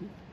Mm.